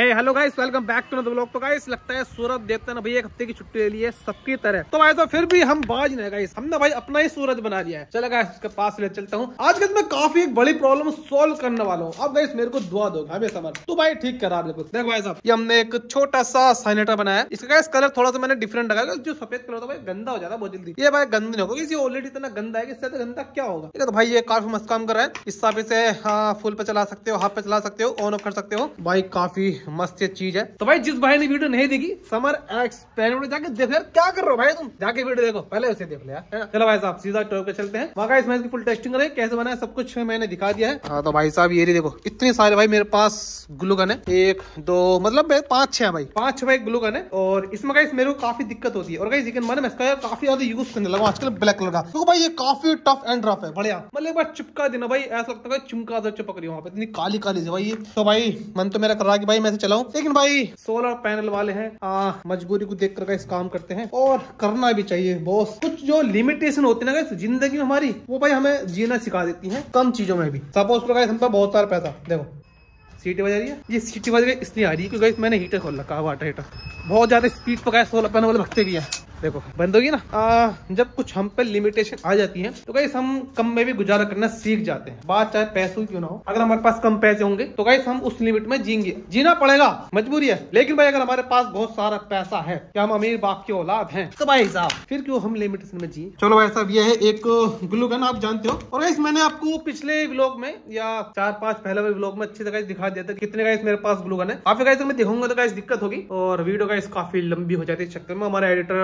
Hey hello guys welcome back to blog तो guys लगता है सूरज देवता ने, भाई, एक हफ़्ते की छुट्टी ले ली है, सबकी तरह। तो भाई तो फिर भी हम बाज नहीं गाइस हमने भाई अपना ही सूरज बना लिया है। चलो गाइस उसके पास ले चलता हूँ। आज के मैं काफ़ी एक बड़ी प्रॉब्लम सोल्व करने वाला हूँ। अब गाइस मेरे को दुआ दो हमें समझ तो भाई, ठीक करा बिल्कुल। देखो भाई साहब, ये हमने एक छोटा सा साइनेटर बनाया। इसका गाइस कलर थोड़ा सा मैंने डिफरेंट लगाया जो सफ़ेद कलर था भाई, गंदा हो जाता है बहुत जल्दी। ये भाई गंदा नहीं होगा ऑलरेडी इतना गंदा है इससे तो गंदा क्या होगा? तो भाई, ये काफ़ी मस्त काम कर रहा है। इस हिसाब से हाँ फुल पे चला सकते हो हाफ़ पे चला सकते हो ऑन ऑफ़ कर सकते हो। भाई, काफ़ी मस्त चीज़ है। तो भाई जिस भाई ने वीडियो नहीं देखी समर एक्सपेरिमेंट जाके देखो यार क्या कर रहे हो भाई तुम? जाके वीडियो देखो पहले उसे देख लिया चलो भाई साहब सीधा टॉप पे चलते हैं। वहाँ इसमें इसकी फुल टेस्टिंग करें कैसे बना है सब कुछ मैंने दिखा दिया है। हाँ तो भाई साहब ये देखो इतने सारे भाई मेरे पास ग्लू गन है। एक दो मतलब पाँच छह भाई। पाँच छह भाई ग्लू गन है और इसमें गाइस मेरे को काफ़ी दिक्कत होती है। और गाइस यकीन माने इसका काफ़ी ज़्यादा यूज़ करने लगा आजकल ब्लैक कलर का। तो भाई ये काफ़ी टफ एंड रफ है बढ़िया। मतलब एक बार चिपका देना भाई ऐसा लगता है चुमका चिपक रही वहाँ पे इतनी काली काली से भाई तो भाई मन तो मेरा कर रहा है कि भाई मैं चलाऊं। लेकिन भाई सोलर पैनल वाले हैं। मजबूरी को देख कर इस काम करते हैं। और करना भी चाहिए बॉस कुछ जो लिमिटेशन होती है ना ज़िंदगी में हमारी, वो भाई हमें जीना सिखा देती है। कम चीज़ों में भी। सपोज़ करो हम पर बहुत सारा पैसा, देखो। सीटी बजा रही है। ये सीटी बज रही है इसलिए आ रही है क्योंकि मैंने हीटर खोल रखा वाटर हीटर बहुत ज़्यादा स्पीड पर सोलर पैनल वाले भगते भी है। देखो बंद होगी ना? आ, जब कुछ हम पे लिमिटेशन आ जाती है तो गाइस हम कम में भी गुजारा करना सीख जाते हैं। बात चाहे पैसों क्यों ना हो। अगर हमारे पास कम पैसे होंगे तो गाइस हम उस लिमिट में जीएँगे। जीना पड़ेगा मजबूरी है। लेकिन भाई अगर हमारे पास बहुत सारा पैसा है क्या हम अमीर बाप की औलाद है? तो भाई साहब फिर क्यों हम लिमिटेशन में जी चलो भाई साहब ये है एक ग्लू गन आप जानते हो। और मैंने आपको पिछले ब्लॉग में या चार पाँच पहले ब्लॉग में अच्छी तरह दिखा दिया था कितने गाइस मेरे पास ग्लू गन है। काफ़ी गाइस मैं दिखाऊँगा तो गाइस दिक्कत होगी। और वीडियो गाइस काफ़ी लंबी हो जाती है चक्कर में। हमारा एडिटर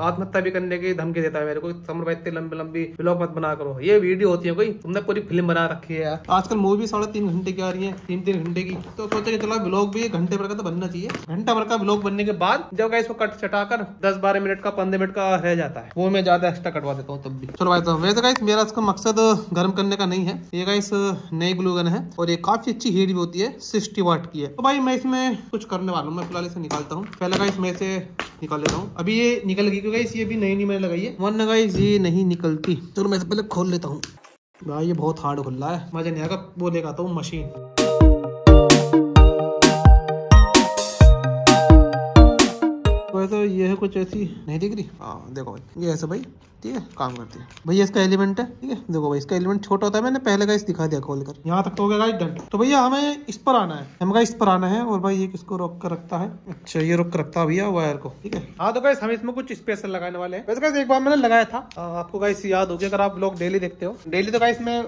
आत्महत्या भी करने की धमकी देता है मेरे को समर भाई इतनी लंबी लंबी ब्लॉग मत बना करो। ये वीडियो होती है कोई। तुमने पूरी फ़िल्म बना रखी है आजकल मूवी साढ़े तीन घंटे की आ रही है, तीन तीन घंटे की। तो सोचा कि चलो ब्लॉग भी घंटे भर का तो बनना चाहिए। घंटा भर का ब्लॉग बनने के बाद जब इसको कट चटाकर दस, बारह मिनट का, पंद्रह मिनट का रह जाता है। वो मैं ज़्यादा एक्स्ट्रा कटवा देता हूँ तब भी। चलो भाई तो वैसे गाइस मेरा इसका मकसद गर्म करने का नहीं है। ये गाइस नई ग्लू गन है और ये काफ़ी अच्छी हीट होती है, सिक्सटी वाट की है। तो भाई मैं इसमें कुछ करने वाला हूँ, मैं फ़िलहाल इसे निकालता हूँ। पहले गाइस मैं इसे निकाल लेता हूँ। अभी ये निकल गई क्योंकि ये भी नई नहीं मैंने लगाई है। वन गाइस ये नहीं निकलती। चलो मैं पहले खोल लेता हूँ। भाई ये बहुत हार्ड खुल रहा है। मज़ा नहीं आएगा, वो लेकर आता हूँ मशीन वैसे ये है कुछ ऐसी? नहीं दिख रही? हाँ देखो भाई, ये ऐसा भाई, ठीक है, काम करती है। भैया, इसका एलिमेंट है, ठीक है? देखो भाई, इसका एलिमेंट छोटा होता है, मैंने पहले का इस दिखा दिया खोल कर। यहाँ तक तो हो गया गाइस डन तो भैया, हमें इस पर आना है। हमें इस पर आना है, और भाई, ये किसको रोक कर रखता है? अच्छा ये रोक कर रखता है भैया वायर को, ठीक है? हाँ तो गाइस हम इसमें कुछ स्पेशल लगाने वाले हैं। वैसे गाइस एक बार मैंने लगाया था। आपको गाइस याद होगी, अगर आप ब्लॉग डेली देखते हो। डेली तो गाइस मैं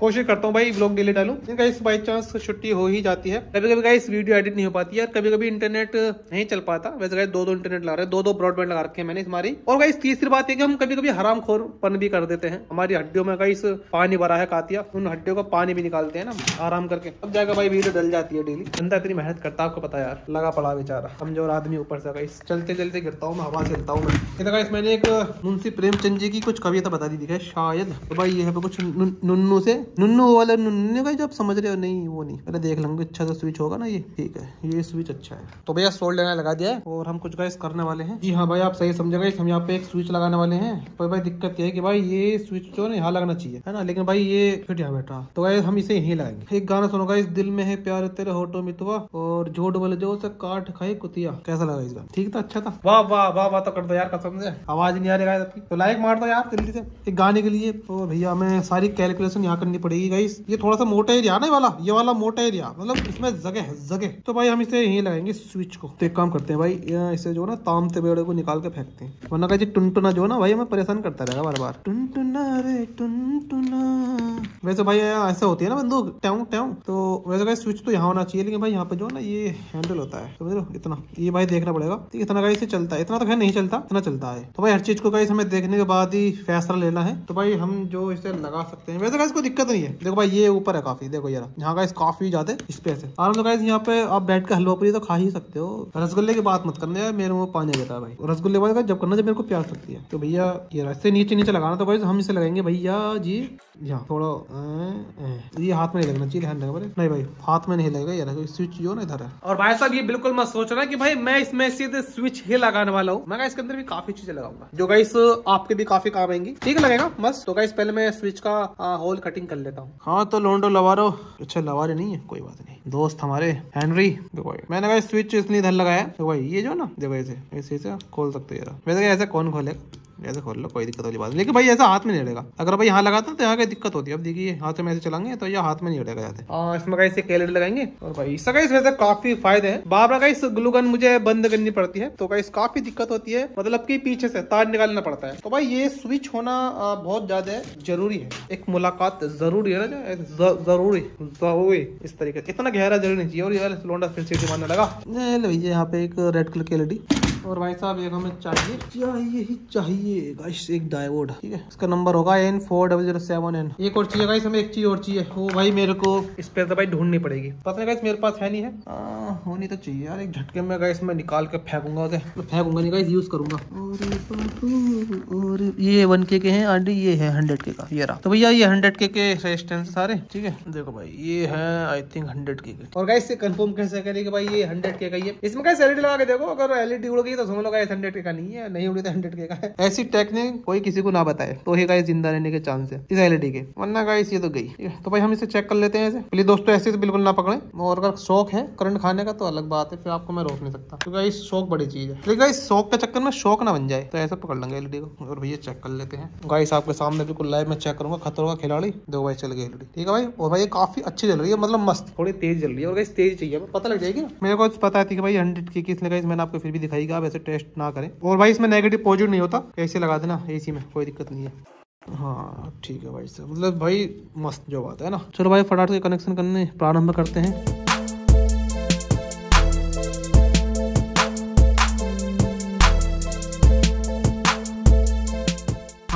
कोशिश करता हूँ भाई ब्लॉग डेली। डालू गाइस बाई चांस छुट्टी हो ही जाती है। कभी कभी गाइस वीडियो एडिट नहीं हो पाती है कभी कभी इंटरनेट नहीं चल पाता। वैसे गाइस दो दो इंटरनेट लगा रहे दो दो ब्रॉडबैंड लगा रखे हैं मैंने हमारी और गाइस तीसरी बात है कि हम कभी कभी हराम खोर पन भी कर देते हैं। हमारी हड्डियों में कई पानी भरा है कातिया, उन हड्डियों का पानी भी निकालते हैं ना, आराम करके। अब जाएगा भाई वीडियो डल जाती है डेली बंदा इतनी मेहनत करता है, आपको पता यार, लगा पड़ा बेचारा। कमज़ोर आदमी ऊपर से गई चलते चलते गिरता हूँ मैं, हवा चलता हूँ मैं। गाइस मैंने एक मुंशी प्रेमचंद जी की कुछ कविता बता दी थी शायद। तो भाई यहाँ पे कुछ नुन्नू से। नुन्नू वाला नुन्नू का जब समझ रहे हो? नहीं, वो नहीं। पहले देख लेंगे अच्छा सा स्विच होगा ना ये। ठीक है, ये स्विच अच्छा है। तो भैया सोल्ड लेना लगा दिया है। और हम कुछ गाइस करने वाले हैं? जी हाँ भाई आप सही समझेगा हम यहाँ पे एक स्विच लगाने वाले हैं। पर भाई दिक्कत ये है कि भाई ये स्विच जो है यहाँ लगना चाहिए है ना? लेकिन भाई ये फिट यहाँ बैठा। तो गाइस हम इसे यहीं लगाएँगे। एक गाना सुनो इस दिल में है प्यार तेरे होटो मितवा और झूठ बोले जो से काट खाए कुतिया। कैसा लगा इस गाना? ठीक था? अच्छा था? वाह वाह वाह वाह तो कर दो यार कसम से। आवाज़ नहीं आ रही गाइस तो लाइक मार दो यार जल्दी से। एक गाने के लिए। तो भैया हमें सारी कैलकुलेशन यहाँ करनी पड़ेगी गाइस ये थोड़ा सा मोटा एरिया ना वाला? ये वाला मोटा एरिया मतलब इसमें जगह है जगह। तो भाई हम इसे यहीं लगाएँगे स्विच को। तो एक काम करते हैं भाई इसे जो ना तामते बेड़े को निकाल के फेंकते हैं। वरना कहीं टुनटुना जो ना, भाई हमें परेशान करता रहेगा बार बार टुनटुना रे, टुनटुना। वैसे भाई ऐसा होती है ना बंदूक, ट्याऊ ट्याऊ। तो वैसे भाई स्विच तो यहाँ होना चाहिए, लेकिन भाई यहाँ पे जो ना ये हैंडल होता है। समझ लो इतना। ये भाई देखना पड़ेगा। तो इतना गाइस से चलता है। इतना तो खैर नहीं चलता, इतना चलता है। तो भाई हर चीज़ को गाइस हमें देखने के बाद ही फैसला लेना है। तो भाई हम जो इसे लगा सकते हैं। वैसे गाइस कोई दिक्कत नहीं है। देखो भाई ये ऊपर है काफ़ी। देखो यार यहाँ गाइस काफ़ी ज़्यादा स्पेस है। आराम से यहाँ पे आप बैठ के हलवा पूरी तो खा ही सकते हो। रसगुल्ले की बात मत करने मेरे मुँह पानी आ जाता है भाई। रसगुल्ले वाले जब करना, जब मेरे को प्यास लगती है। तो भैया, ये रास्ते नीचे नीचे लगाना तो भाई हम इसे लगाएँगे। भैया जी, यहाँ थोड़ा ये हाथ में नहीं लगना चाहिए, ध्यान लगा नहीं भाई, हाथ में नहीं लगेगा यार स्विच जो ना इधर है। और भाई साहब, ये बिल्कुल मत सोच रहा कि भाई, मैं इसमें सीधे स्विच ही लगाने वाला हूँ। मैं इसके अंदर भी काफ़ी चीज़ें लगाऊँगा। जो गाइस आपके भी काफ़ी काम आएँगी। ठीक लगेगा, बस। तो गाइस पहले मैं स्विच का होल कटिंग कर लेता हूँ। हाँ तो लोंडो लवा रहा अच्छा लवा रहे नहीं है, कोई बात नहीं। दोस्त हमारे हेनरी देखो मैंने कहा, स्विच इसलिए इधर लगाया। देखो भाई, ये जो ना, देखो ऐसे। ऐसे ऐसे खोल सकते हैं वैसे ऐसे कौन खोलेगा ऐसे खोल लो कोई दिक्कत वाली बात लेकिन भाई ऐसा हाथ में नहीं अड़ेगा अगर भाई यहाँ लगाता तो यहाँ की दिक्कत होती। है अब देखिए हाथ में ऐसे चलाएँगे तो यह हाथ में नहीं अड़ेगा जाते। इसमें कैसे कैलेट लगाएँगे। और भाई इसका कैसे वैसे काफ़ी फ़ायदे हैं। बार बार इस ग्लूगन मुझे बंद करनी पड़ती है तो कैसे काफ़ी दिक्कत होती है। मतलब की पीछे से तार निकालना पड़ता है। तो भाई ये स्विच होना बहुत ज़्यादा ज़रूरी है। एक मुलाकात ज़रूरी है ना ज़रूरी ज़रूरी। इस तरीके से। इतना गहरा ज़रूरी नहीं चाहिए। और ये लोंडा फिर सीटी मारने लगा। भैया यहाँ पे एक रेड कलर की एलईडी और भाई साहब एक हमें चाहिए। चाहिए ही चाहिए। गाइस एक डायोड ठीक है? इसका नंबर होगा N four double zero seven N एक और चाहिए गाइस हमें एक चीज़ और चाहिए। वो भाई मेरे को इस पे तो भाई ढूंढनी पड़ेगी। पता नहीं गाइस मेरे पास है नहीं है? होनी तो चाहिए यार एक झटके में गाइस मैं निकाल के फेंकूँगा उसे। फेंकूँगा नहीं गाइस यूज़ करूँगा। और ये वन के के हैं, आंटी ये है हंड्रेड के का, ये रहा। तो भैया ये हंड्रेड के के रेजिस्टेंस सारे, ठीक है? देखो भाई, ये है आई थिंक हंड्रेड के। और से कंफर्म कैसे करेगी भाई ये हंड्रेड के का ये इसमें कैसे एलईडी लगा के देखो, अगर एलईडी उड़ गई तो समझ लो गाइस हंड्रेड के का नहीं है, नहीं उड़ी तो हंड्रेड के का है। ऐसी टेक्निक कोई किसी को ना बताए तो ही गाइस ज़िंदा रहने के चांस है, इस एलईडी के। वरना गाइस ये तो गई। तो भाई हम इसे चेक कर लेते हैं ऐसे दोस्तों, ऐसे से बिल्कुल ना पकड़े। और अगर शौक है करंट खाने का तो अलग बात है, फिर आपको मैं रोक नहीं सकता। क्योंकि तो शौक बड़ी चीज़ है। लेकिन इस शौक के चक्कर में शौक ना बन जाए तो ऐसा पकड़ लेंगे एलईडी को। और भैया चेक कर लेते हैं। गाइस आपके सामने बिल्कुल लाइव में चेक करूँगा खतरों का खिलाड़ी। दो भाई चल गई ठीक है भाई? और भाई काफ़ी अच्छी चल रही है मतलब मस्त। थोड़ी तेज चल रही है और गाइस तेज चाहिए। पता लग जाएगी मेरे को पता है कि भाई हंड्रेड की किस मैंने आपको फिर भी दिखाई आप ऐसे टेस्ट ना करें। और भाई इसमें नेगेटिव पॉजिटिव नहीं होता। ऐसे लगा देना एसी में कोई दिक्कत नहीं है। हाँ ठीक है भाई साहब। मतलब भाई मस्त जो बात है ना। चलो भाई फटाफट से कनेक्शन करने प्रारंभ करते हैं।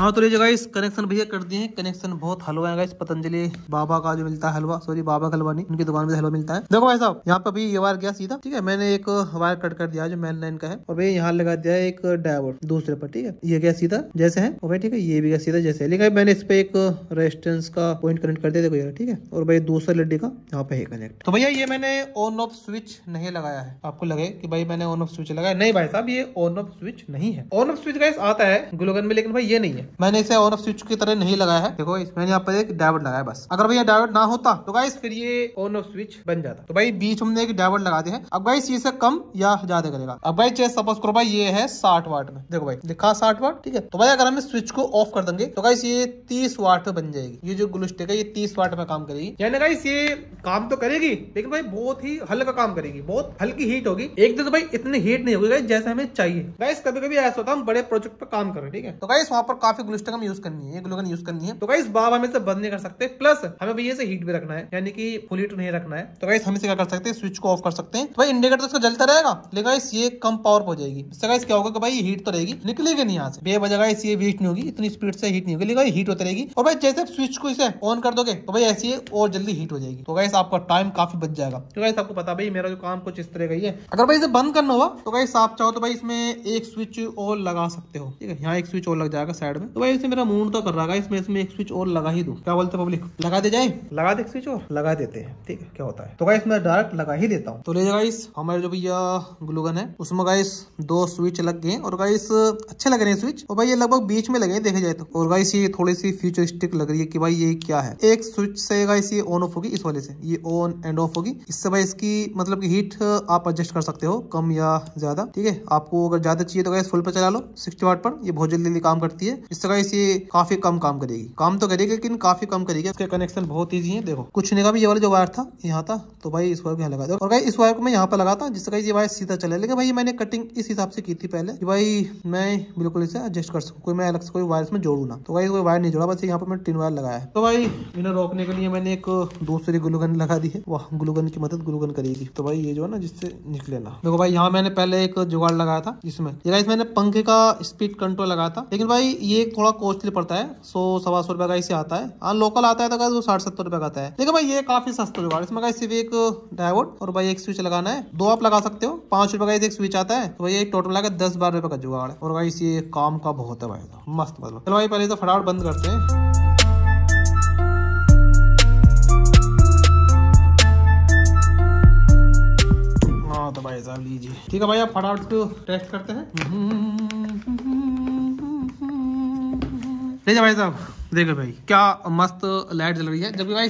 हाँ तो ये इस कनेक्शन भैया कर दिए हैं। कनेक्शन बहुत हलवा है इस पतंजलि बाबा का जो मिलता है हलवा। सॉरी बाबा का हलवा नहीं, उनकी दुकान में हलवा मिलता है। देखो भाई साहब, यहाँ पे भी ये वायर गया सीधा, ठीक है? मैंने एक वायर कट कर दिया जो मेन लाइन का है, और भाई यहाँ लगा दिया है एक डायवर्ट दूसरे पर, ठीक है? ये गया सीधा, जैसे है। और भाई ठीक है, ये भी गया सीधा, जैसे है। लेकिन मैंने इस पे एक रेजिस्टेंस का पॉइंट कनेक्ट कर दिया, देखो ठीक है? और भाई दूसरा लड्डी का, यहाँ पे कनेक्ट तो भैया ये मैंने ऑन ऑफ़ स्विच नहीं लगाया है। आपको लगे की भाई मैंने ऑन ऑफ़ स्विच लगाया? नहीं भाई साहब, ये ऑन ऑफ़ स्विच नहीं है। ऑन ऑफ़ स्विच का आता है ग्लोगन में, लेकिन भाई ये नहीं है। मैंने इसे ऑन ऑफ़ स्विच की तरह नहीं लगाया है। देखो मैंने यहाँ पर एक डायवर्ट लगाया बस। अगर भैया डायवर्ट ना होता तो गाइस फिर ये ऑन ऑफ़ स्विच बन जाता। तो भाई बीच हमने एक डायवर्ट लगा दिया है। अब गाइस ये से कम या ज़्यादा करेगा। अब भाई चेस सपोज़ करो भाई ये है साठ वाट में। देखो भाई, दिखा साठ वाट ठीक है? तो भाई अगर हम स्विच को ऑफ़ कर देंगे तो गाइस ये तीस वाट में बन जाएगी। ये जो ग्लूस्टिक है, ये तीस वाट में काम करेगी। यानी गाइस ये काम तो करेगी, लेकिन भाई बहुत ही हल्का काम करेगी। बहुत हल्की हीट होगी। एक दिन तो भाई इतनी हीट नहीं होगी जैसे हमें चाहिए। गाइस कभी कभी ऐसा होता है, हम बड़े प्रोजेक्ट पर काम कर ठीक है? तो गाइस वहाँ पर काफ़ी ग्लूस्टिक हम यूज़ करनी है ग्लूगन यूज़ करनी है। तो गाइस बाब हमें से बंद नहीं कर सकते प्लस हमें भैया से हीट भी रखना है यानी कि फुल हीट नहीं रखना है। तो गाइस हम इसे क्या कर सकते हैं? स्विच को ऑफ़ कर सकते हैं। तो भाई इंडिकेटर तो इसका जलता रहेगा लेकिन गाइस ये कम पावर हो जाएगी। इससे गाइस क्या होगा कि भाई हीट तो रहेगी निकलेगी नहीं यहाँ से। बेवजह गाइस ये हीट नहीं होगी इतनी स्पीड से हीट नहीं होगी। लेकिन हीट होती रहेगी। और भाई जैसे स्विच को इसे ऑन कर दोगे तो भाई ऐसी और जल्दी हीट हो जाएगी। तो गाइस आपका टाइम काफ़ी बच जाएगा। तो गाइस आपको पता भाई मेरा जो काम कुछ इस तरह का ही है। अगर भाई इसे बंद करना हुआ तो गाइस आप चाहो तो भाई इसमें एक स्विच और लगा सकते हो। ठीक है यहाँ एक स्विच और लग जाएगा साइड में। तो भाई इसे मेरा मूड तो कर रहा है। इसमें इसमें एक स्विच और लगा ही दू। क्या बोलते पब्लिक लगा दे जाए। लगा दे स्विच और। लगा देते हैं। ठीक है क्या होता है? तो गाइस मैं डायरेक्ट लगा ही देता हूँ। तो ले गाइस हमारे जो भैया ग्लूगन है उसमें गाइस दो स्विच लग गए और गाइस अच्छे लग रहे हैं स्विच और भाई ये लगभग बीच में लगे देखे जाए तो। और गाइस ये थोड़ी सी फ्यूचरिस्टिक लग रही है कि भाई ये क्या है। एक स्विच से गाइस ये ऑन ऑफ़ होगी इस वाले से। ये ऑन एंड ऑफ़ होगी। इससे भाई इसकी मतलब की हीट आप एडजस्ट कर सकते हो कम या ज़्यादा। ठीक है? आपको अगर ज़्यादा चाहिए तो गाइस फुल पर चला लो। सिक्सटी वाट पर। ये बहुत जल्दी काम करती है। इससे गाइस काफ़ी कम काम करेगी। काम तो करेगी, लेकिन काफ़ी कम करेगी। इसके कनेक्शन बहुत ईजी है, देखो। कुछ नहीं भी ये वाला जो वायर था यहाँ था तो भाई इस वायर को यहाँ लगा दो। और भाई इस वायर को मैं यहाँ पर लगाता जिससे भाई ये वायर सीधा चले लेकिन भाई मैंने कटिंग इस हिसाब से की थी पहले कि भाई मैं बिल्कुल इसे एडजस्ट कर सकूँ, कोई मैं अलग से कोई वायर इसमें जोड़ू ना। तो भाई कोई वायर नहीं जोड़ा, बस यहाँ पर मैंने तीन वायर लगाया तो भाई इन्हें रोकने के लिए मैंने एक दूसरी ग्लूगन लगा दी है। वह ग्लूगन की मदद ग्लूगन करेगी। तो भाई ये जो है ना, जिससे निकले ना। देखो भाई, यहाँ मैंने पहले एक जुगाड़ लगाया था, जिसमें। मैंने पंखे का स्पीड कंट्रोल लगाया था। लेकिन भाई ये थोड़ा कॉस्टली पड़ता है, सौ, सवा सौ रुपए का इसे आता है। हाँ लोकल आता है तो साठ, सत्तर रुपए का आता है। देखो भाई, ये काफ़ी सस्ता जुगाड़ इसमें सिर्फ़ एक डायोड और भाई एक स्विच लगाना है। दो आप लगा सकते हो। पाँच रुपए का एक स्विच आता है। तो भाई एक टोटल लगा दस, बारह रुपए का जुगाड़ और भाई ये काम का बहुत है भाई मस्त मतलब। चलो भाई, पहले तो फटाफट बंद करते हैं। हाँ तो भाई साहब, लीजिए। ठीक है भाई आप फटाफट टेस्ट करते हैं। ले भाई साहब देखो भाई, क्या मस्त लाइट जल रही है। जबकि भाई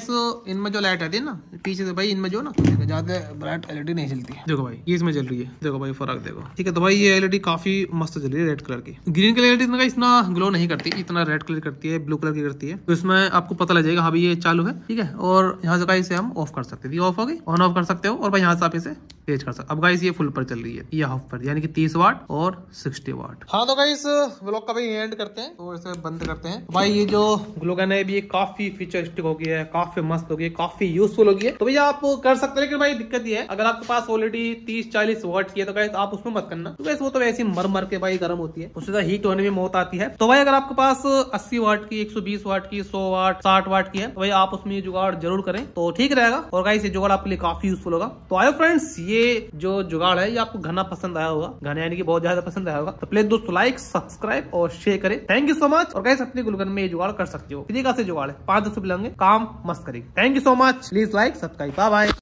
इनमें जो लाइट आती है ना, पीछे से भाई इनमें जो ना ज़्यादा ब्राइट एलईडी नहीं जलती है। देखो भाई, ये इसमें जल रही है। देखो भाई, फ़र्क देखो। ठीक है तो भाई ये एलईडी काफ़ी मस्त जल रही है रेड कलर की। ग्रीन कलर एलईडी इतना इतना ग्लो नहीं करती, इतना रेड कलर करती है ब्लू कलर की करती है। तो इसमें आपको पता लग जाएगा हाँ भाई, ये चालू है, ठीक है। और यहाँ से इसे हम ऑफ़ कर सकते ऑफ़ हो गई ऑन ऑफ़ कर सकते हो, और भाई यहाँ से आप इसे तेज कर सकते अब गाइस ये फुल पर चल रही है, ये हाफ़ पर, यानी कि तीस वाट और सिक्सटी वाट हाँ तो गाइस ब्लॉग का भाई एंड करते हैं तो इसे बंद करते हैं। भाई, ये जो ग्लोगन है, भी काफ़ी फीचरिस्टिक हो गया है, काफ़ी मस्त हो गया काफ़ी यूजफुल हो गया तो भैया आप कर सकते हैं, लेकिन भाई दिक्कत ये है, अगर आपके पास ऑलरेडी तीस चालीस वर्ट की है तो गाइस आप उसमें मत करना। तो वो तो वैसे मर मर के भाई गर्म होती है, उससे हीट होने में मौत आती है। तो भाई अगर आपके पास अस्सी वाट की, एक वाट की, सौ वाट साठ वाट की है तो भाई आप उसमें जुगाड़ ज़रूर करें तो ठीक रहेगा। और गाइस ये जुगाड़ आपके लिए काफ़ी यूजफुल होगा। तो आयो फ्रेंड्स ये जो जुगाड़ है, ये आपको घना पसंद आया होगा। घना यानी कि बहुत ज़्यादा पसंद आया होगा। तो प्लीज़ दोस्तों लाइक सब्सक्राइब और शेयर करें। थैंक यू सो मच और गाइस अपने गुलगन में ये जुगाड़ कर सकते हो। इसी का से जुगाड़ है। पाँच दस लेंगे काम मस्त करेगी। Thank you so much please like subscribe bye bye